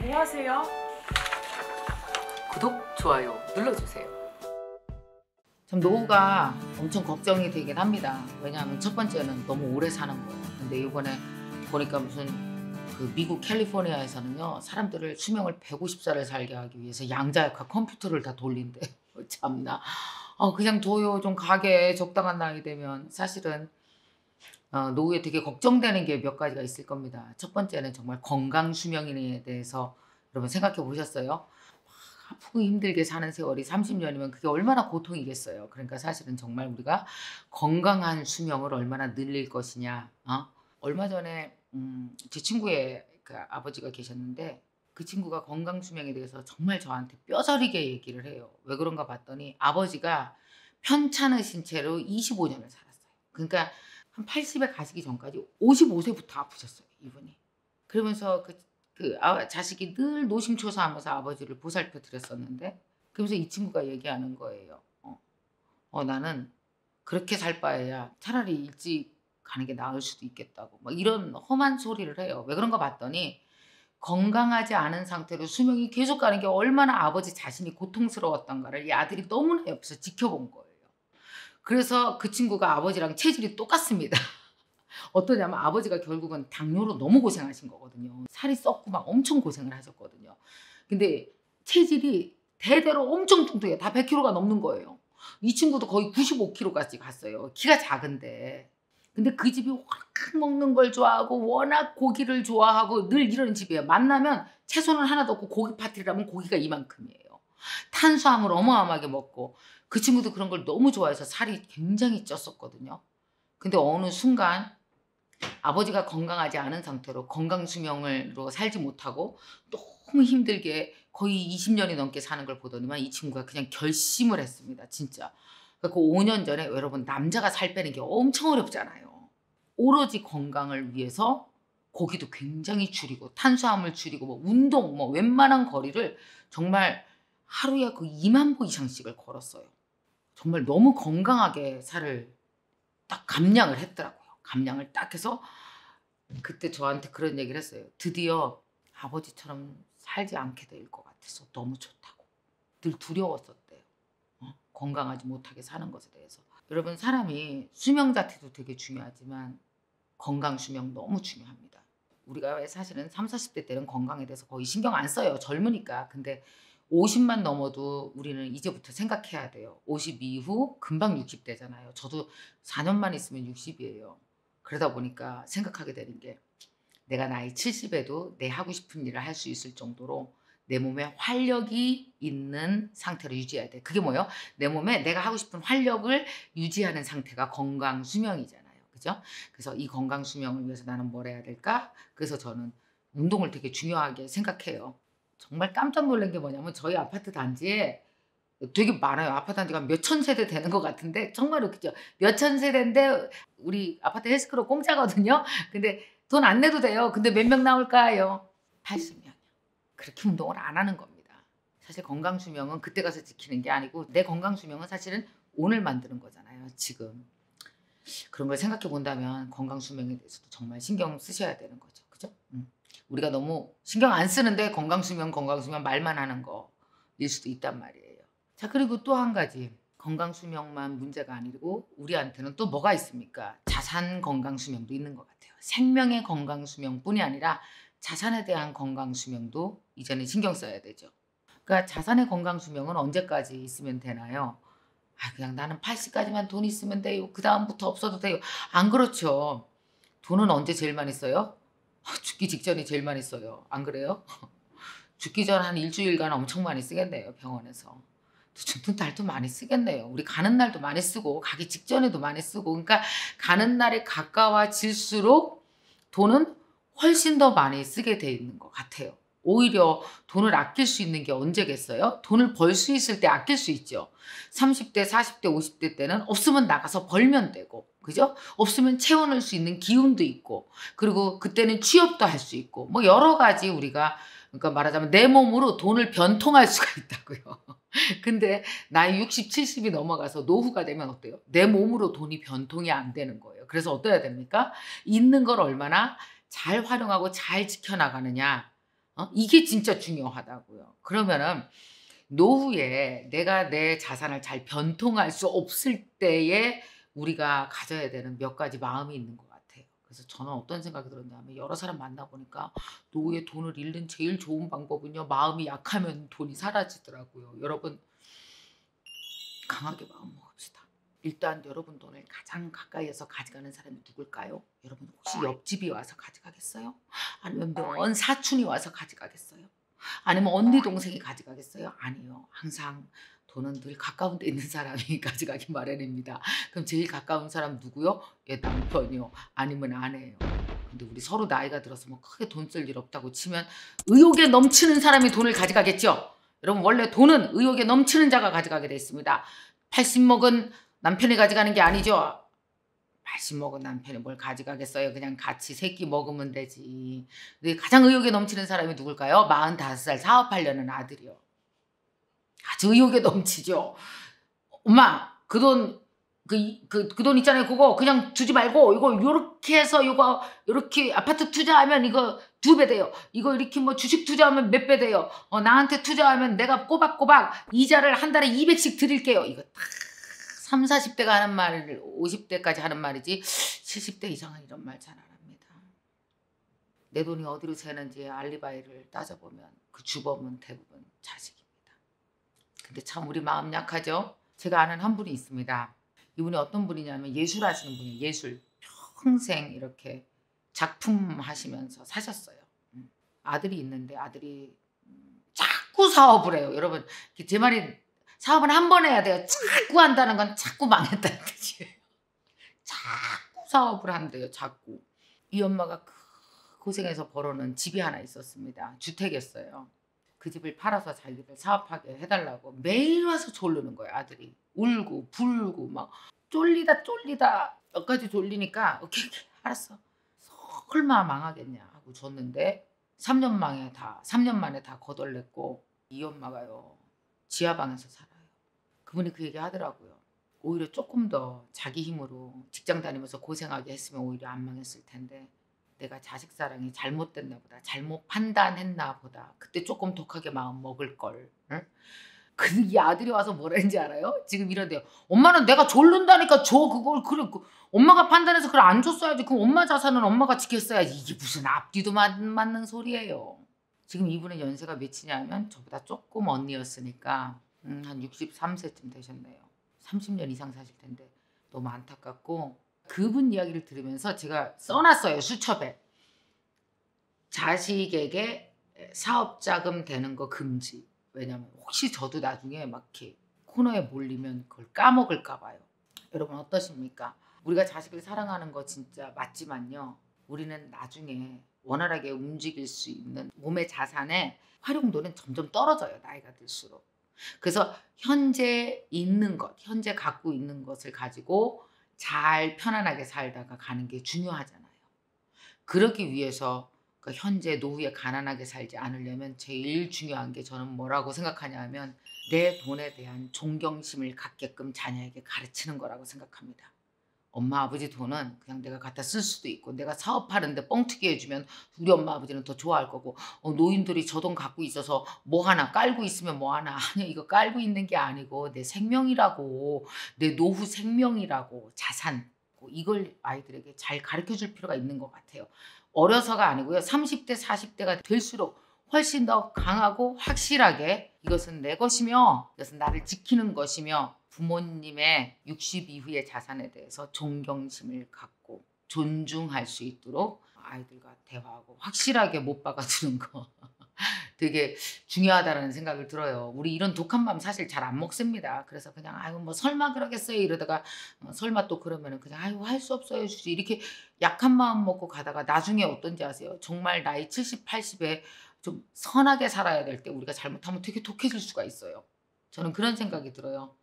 뭐 하세요? 구독, 좋아요 눌러주세요. 참 노후가 엄청 걱정이 되긴 합니다. 왜냐하면 첫 번째는 너무 오래 사는 거예요. 근데 이번에 보니까 무슨 그 미국 캘리포니아에서는요 사람들을 수명을 150살을 살게 하기 위해서 양자역학 컴퓨터를 다 돌린대. 참나. 어 그냥 둬요 좀 가게 적당한 나이 되면 사실은 어, 노후에 되게 걱정되는 게 몇 가지가 있을 겁니다. 첫 번째는 정말 건강 수명에 대해서 여러분 생각해 보셨어요? 아프고 힘들게 사는 세월이 30년이면 그게 얼마나 고통이겠어요. 그러니까 사실은 정말 우리가 건강한 수명을 얼마나 늘릴 것이냐. 어? 얼마 전에 음, 제 친구의 그 아버지가 계셨는데 그 친구가 건강 수명에 대해서 정말 저한테 뼈저리게 얘기를 해요. 왜 그런가 봤더니 아버지가 편찮으신 채로 25년을 살았어요. 그러니까 한 80에 가시기 전까지 55세부터 아프셨어요. 이분이. 그러면서 그, 그 아, 자식이 늘 노심초사하면서 아버지를 보살펴 드렸었는데 그러면서 이 친구가 얘기하는 거예요. 어, 어 나는 그렇게 살 바에야 차라리 일찍 가는 게 나을 수도 있겠다고 막 이런 험한 소리를 해요. 왜 그런가 봤더니 건강하지 않은 상태로 수명이 계속 가는 게 얼마나 아버지 자신이 고통스러웠던가를 이 아들이 너무나 옆에서 지켜본 거예요. 그래서 그 친구가 아버지랑 체질이 똑같습니다. 어떠냐면 아버지가 결국은 당뇨로 너무 고생하신 거거든요. 살이 썩고 막 엄청 고생을 하셨거든요. 근데 체질이 대대로 엄청 뚱뚱해요. 다 100kg가 넘는 거예요. 이 친구도 거의 95kg까지 갔어요. 키가 작은데. 근데 그 집이 워낙 먹는 걸 좋아하고 워낙 고기를 좋아하고 늘 이런 집이에요. 만나면 채소는 하나도 없고 고기 파티라면 고기가 이만큼이에요. 탄수화물 어마어마하게 먹고 그 친구도 그런 걸 너무 좋아해서 살이 굉장히 쪘었거든요. 근데 어느 순간 아버지가 건강하지 않은 상태로 건강 수명으로 살지 못하고 너무 힘들게 거의 20년이 넘게 사는 걸 보더니만 이 친구가 그냥 결심을 했습니다. 진짜. 그 5년 전에 여러분 남자가 살 빼는 게 엄청 어렵잖아요. 오로지 건강을 위해서 고기도 굉장히 줄이고 탄수화물 줄이고 뭐 운동 뭐 웬만한 거리를 정말 하루에 그 2만 보 이상씩을 걸었어요. 정말 너무 건강하게 살을 딱 감량을 했더라고요. 감량을 딱 해서 그때 저한테 그런 얘기를 했어요. 드디어 아버지처럼 살지 않게 될 것 같아서 너무 좋다고. 늘 두려웠었대요. 어? 건강하지 못하게 사는 것에 대해서. 여러분 사람이 수명 자체도 되게 중요하지만 건강 수명 너무 중요합니다. 우리가 사실은 3, 40대 때는 건강에 대해서 거의 신경 안 써요. 젊으니까. 근데 50만 넘어도 우리는 이제부터 생각해야 돼요. 50 이후 금방 60대잖아요. 저도 4년만 있으면 60이에요. 그러다 보니까 생각하게 되는 게 내가 나이 70에도 내 하고 싶은 일을 할 수 있을 정도로 내 몸에 활력이 있는 상태로 유지해야 돼. 그게 뭐예요? 내 몸에 내가 하고 싶은 활력을 유지하는 상태가 건강 수명이잖아요. 그죠? 그래서 이 건강 수명을 위해서 나는 뭘 해야 될까? 그래서 저는 운동을 되게 중요하게 생각해요. 정말 깜짝 놀란 게 뭐냐면 저희 아파트 단지에 되게 많아요. 아파트 단지가 몇 천 세대 되는 것 같은데 정말 웃기죠. 몇 천 세대인데 우리 아파트 헬스클럽 공짜거든요. 근데 돈 안 내도 돼요. 근데 몇 명 나올까요? 80명이요. 그렇게 운동을 안 하는 겁니다. 사실 건강 수명은 그때 가서 지키는 게 아니고 내 건강 수명은 사실은 오늘 만드는 거잖아요. 지금. 그런 걸 생각해 본다면 건강 수명에 대해서도 정말 신경 쓰셔야 되는 거죠. 그죠? 음. 우리가 너무 신경 안 쓰는데 건강수면 건강수면 말만 하는 거일 수도 있단 말이에요. 자 그리고 또 한 가지 건강수명만 문제가 아니고 우리한테는 또 뭐가 있습니까? 자산 건강수명도 있는 것 같아요. 생명의 건강수명뿐이 아니라 자산에 대한 건강수명도 이제는 신경 써야 되죠. 그러니까 자산의 건강수명은 언제까지 있으면 되나요? 아, 그냥 나는 80까지만 돈 있으면 돼요. 그 다음부터 없어도 돼요. 안 그렇죠. 돈은 언제 제일 많이 써요? 죽기 직전이 제일 많이 써요. 안 그래요? 죽기 전 한 일주일간 엄청 많이 쓰겠네요. 병원에서. 죽는 날도 많이 쓰겠네요. 우리 가는 날도 많이 쓰고 가기 직전에도 많이 쓰고 그러니까 가는 날에 가까워질수록 돈은 훨씬 더 많이 쓰게 돼 있는 것 같아요. 오히려 돈을 아낄 수 있는 게 언제겠어요? 돈을 벌 수 있을 때 아낄 수 있죠. 30대, 40대, 50대 때는 없으면 나가서 벌면 되고 그죠? 없으면 채워낼 수 있는 기운도 있고 그리고 그때는 취업도 할 수 있고 뭐 여러 가지 우리가 그러니까 말하자면 내 몸으로 돈을 변통할 수가 있다고요. 근데 나이 60, 70이 넘어가서 노후가 되면 어때요? 내 몸으로 돈이 변통이 안 되는 거예요. 그래서 어떠해야 됩니까? 있는 걸 얼마나 잘 활용하고 잘 지켜나가느냐. 어? 이게 진짜 중요하다고요. 그러면은 노후에 내가 내 자산을 잘 변통할 수 없을 때에 우리가 가져야 되는 몇 가지 마음이 있는 것 같아요. 그래서 저는 어떤 생각이 들었냐면 여러 사람 만나보니까 노후에 돈을 잃는 제일 좋은 방법은요. 마음이 약하면 돈이 사라지더라고요. 여러분 강하게 마음 먹읍시다. 일단 여러분 돈을 가장 가까이에서 가져가는 사람이 누굴까요? 여러분 혹시 옆집이 와서 가져가겠어요? 아니면 먼 사촌이 와서 가져가겠어요? 아니면 언니 동생이 가져가겠어요? 아니요. 항상 돈은 늘 가까운 데 있는 사람이 가져가기 마련입니다. 그럼 제일 가까운 사람 누구요? 예, 남편이요. 아니면 아내예요. 근데 우리 서로 나이가 들어서 뭐 크게 돈 쓸 일 없다고 치면 의욕에 넘치는 사람이 돈을 가져가겠죠. 여러분 원래 돈은 의욕에 넘치는 자가 가져가게 돼 있습니다. 80 먹은 남편이 가져가는 게 아니죠. 80 먹은 남편이 뭘 가져가겠어요. 그냥 같이 새끼 먹으면 되지. 가장 의욕에 넘치는 사람이 누굴까요? 45살 사업하려는 아들이요. 아주 의욕에 넘치죠. 엄마 그 돈 그 그 그 돈 있잖아요. 그거 그냥 두지 말고 이거 요렇게 해서 이거 요렇게 아파트 투자하면 이거 두 배 돼요. 이거 이렇게 뭐 주식 투자하면 몇 배 돼요. 어, 나한테 투자하면 내가 꼬박꼬박 이자를 한 달에 200씩 드릴게요. 이거 딱 3, 40대가 하는 말을 50대까지 하는 말이지 70대 이상은 이런 말 잘 안 합니다. 내 돈이 어디로 새는지 알리바이를 따져보면 그 주범은 대부분 자식입니다. 근데 참 우리 마음 약하죠? 제가 아는 한 분이 있습니다. 이분이 어떤 분이냐면 예술 하시는 분이에요. 예술. 평생 이렇게 작품 하시면서 사셨어요. 음. 아들이 있는데 아들이 음, 자꾸 사업을 해요. 여러분 제 말이 사업은 한 번 해야 돼요. 자꾸 한다는 건 자꾸 망했다는 뜻이에요. 자꾸 사업을 한대요. 자꾸. 이 엄마가 고생해서 벌어놓은 집이 하나 있었습니다. 주택이었어요. 그 집을 팔아서 자기들 사업하게 해달라고 매일 와서 졸르는 거예요. 아들이. 울고 불고 막 쫄리다 쫄리다 몇 가지 졸리니까 오케이, 오케이 알았어. 설마 망하겠냐 하고 줬는데 3년 만에 다 3년 만에 다 거덜냈고 이 엄마가요. 지하방에서 살아요. 그분이 그 얘기 하더라고요. 오히려 조금 더 자기 힘으로 직장 다니면서 고생하게 했으면 오히려 안 망했을 텐데 내가 자식 사랑이 잘못됐나 보다 잘못 판단했나 보다 그때 조금 독하게 마음 먹을 걸 응? 그이 아들이 와서 뭐라는지 알아요? 지금 이런데요 엄마는 내가 졸른다니까 줘 그걸 그래 그, 엄마가 판단해서 그걸 안 줬어야지 그럼 엄마 자산은 엄마가 지켰어야지 이게 무슨 앞뒤도 맞, 맞는 소리예요 지금 이분의 연세가 몇이냐면 저보다 조금 언니였으니까 음, 한 63세쯤 되셨네요. 30년 이상 사실 텐데 너무 안타깝고 그분 이야기를 들으면서 제가 써놨어요. 수첩에. 자식에게 사업자금 되는 거 금지. 왜냐면 혹시 저도 나중에 막 이렇게 코너에 몰리면 그걸 까먹을까 봐요. 여러분 어떠십니까? 우리가 자식을 사랑하는 거 진짜 맞지만요. 우리는 나중에 원활하게 움직일 수 있는 몸의 자산의 활용도는 점점 떨어져요. 나이가 들수록. 그래서 현재 있는 것, 현재 갖고 있는 것을 가지고 잘 편안하게 살다가 가는 게 중요하잖아요. 그러기 위해서 그 현재 노후에 가난하게 살지 않으려면 제일 중요한 게 저는 뭐라고 생각하냐면 내 돈에 대한 존경심을 갖게끔 자녀에게 가르치는 거라고 생각합니다. 엄마 아버지 돈은 그냥 내가 갖다 쓸 수도 있고 내가 사업하는데 뻥튀기 해주면 우리 엄마 아버지는 더 좋아할 거고 어, 노인들이 저 돈 갖고 있어서 뭐 하나 깔고 있으면 뭐 하나 아니 이거 깔고 있는 게 아니고 내 생명이라고 내 노후 생명이라고 자산 이걸 아이들에게 잘 가르쳐 줄 필요가 있는 것 같아요. 어려서가 아니고요. 30대 40대가 될수록 훨씬 더 강하고 확실하게 이것은 내 것이며 이것은 나를 지키는 것이며 부모님의 60 이후의 자산에 대해서 존경심을 갖고 존중할 수 있도록 아이들과 대화하고 확실하게 못 박아주는 거 되게 중요하다는 생각을 들어요. 우리 이런 독한 마음 사실 잘 안 먹습니다. 그래서 그냥 아유 뭐 설마 그러겠어요 이러다가 어, 설마 또 그러면은 그냥 아유 할 수 없어요 주지 이렇게 약한 마음 먹고 가다가 나중에 어떤지 아세요? 정말 나이 70, 80에 좀 선하게 살아야 될 때 우리가 잘못하면 되게 독해질 수가 있어요. 저는 그런 생각이 들어요.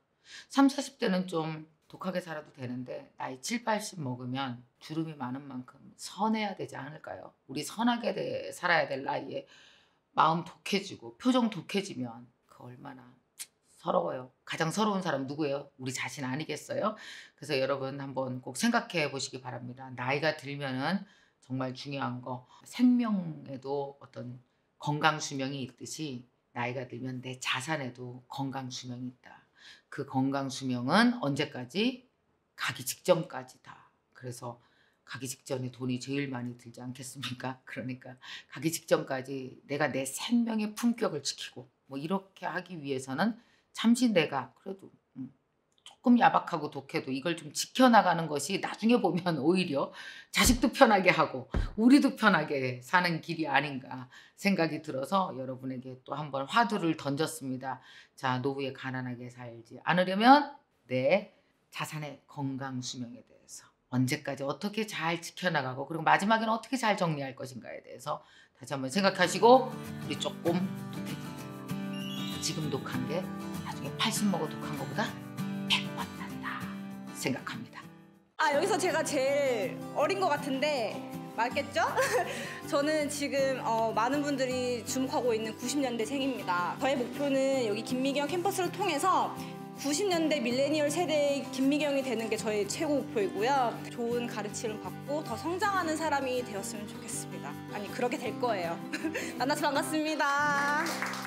3, 40대는 좀 독하게 살아도 되는데 나이 7, 80 먹으면 주름이 많은 만큼 선해야 되지 않을까요? 우리 선하게 살아야 될 나이에 마음 독해지고 표정 독해지면 그 얼마나 서러워요. 가장 서러운 사람 누구예요? 우리 자신 아니겠어요? 그래서 여러분 한번 꼭 생각해 보시기 바랍니다. 나이가 들면은 정말 중요한 거 생명에도 어떤 건강 수명이 있듯이 나이가 들면 내 자산에도 건강 수명이 있다. 그 건강 수명은 언제까지? 가기 직전까지 다. 그래서 가기 직전에 돈이 제일 많이 들지 않겠습니까? 그러니까 가기 직전까지 내가 내 생명의 품격을 지키고 뭐 이렇게 하기 위해서는 잠시 내가 그래도 음, 조금 야박하고 독해도 이걸 좀 지켜나가는 것이 나중에 보면 오히려 자식도 편하게 하고 우리도 편하게 사는 길이 아닌가 생각이 들어서 여러분에게 또 한번 화두를 던졌습니다. 자, 노후에 가난하게 살지 않으려면 내 자산의 건강 수명에 대해서 언제까지 어떻게 잘 지켜나가고 그리고 마지막에는 어떻게 잘 정리할 것인가에 대해서 다시 한번 생각하시고 우리 조금 독해집니다. 지금 독한 게 나중에 80 먹어 독한 것보다 100번 낫다 생각합니다. 아 여기서 제가 제일 어린 것 같은데 맞겠죠? 저는 지금 어, 많은 분들이 주목하고 있는 90년대생입니다. 저의 목표는 여기 김미경 캠퍼스를 통해서 90년대 밀레니얼 세대의 김미경이 되는 게 저의 최고 목표이고요. 좋은 가르침을 받고 더 성장하는 사람이 되었으면 좋겠습니다. 아니 그렇게 될 거예요. 만나서 반갑습니다.